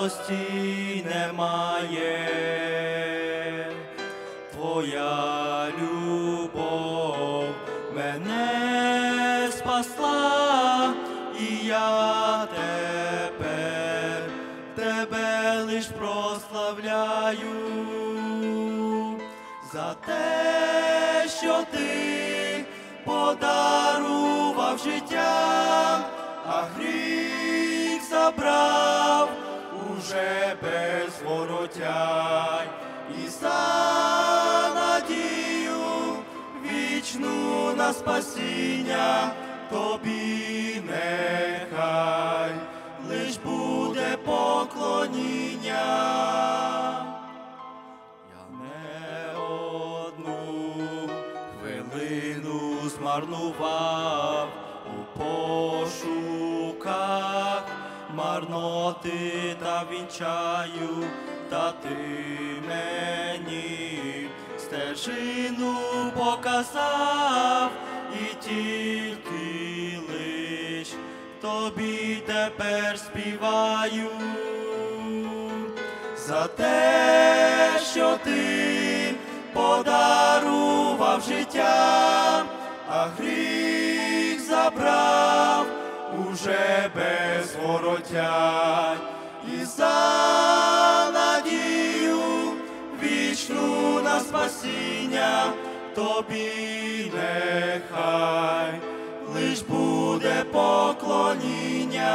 радості немає, Твоя любов мене спасла, і я тепер тебе лиш прославляю. За те, що ти подарував життя, а гріх забрав уже без воротяй і за надію вічну на спасіння тобі нехай лиш буде поклоніння. Змарнував у пошуках марноти та вінчаю, та ти мені стежину показав і тільки лиш тобі тепер співаю. За те, що ти подарував життя, а гріх забрав уже без воротя, і за надію вічну на спасіння тобі нехай лиш буде поклоніння.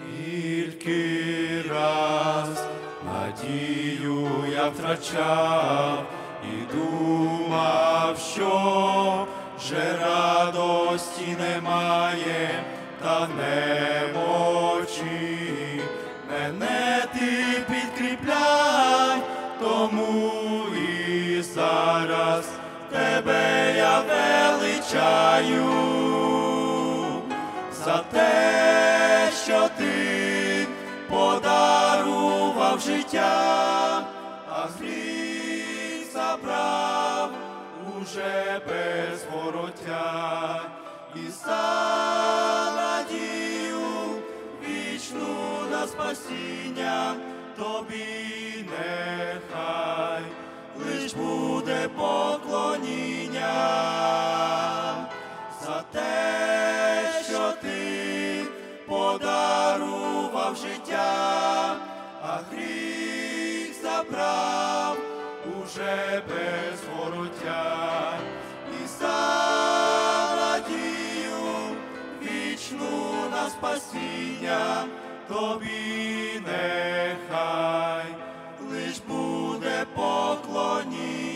Скільки раз надію я втрачав і думав, що вже радості немає, та не мовчи, мене ти підкріпляй, тому і зараз тебе я величаю що ти подарував життя, а гріх забрав уже без вороття. І за надію вічну на спасіння тобі нехай. Лиш буде поклоніння забрав уже без вороття і за надію вічну на спасіння тобі нехай лиш буде поклоніння.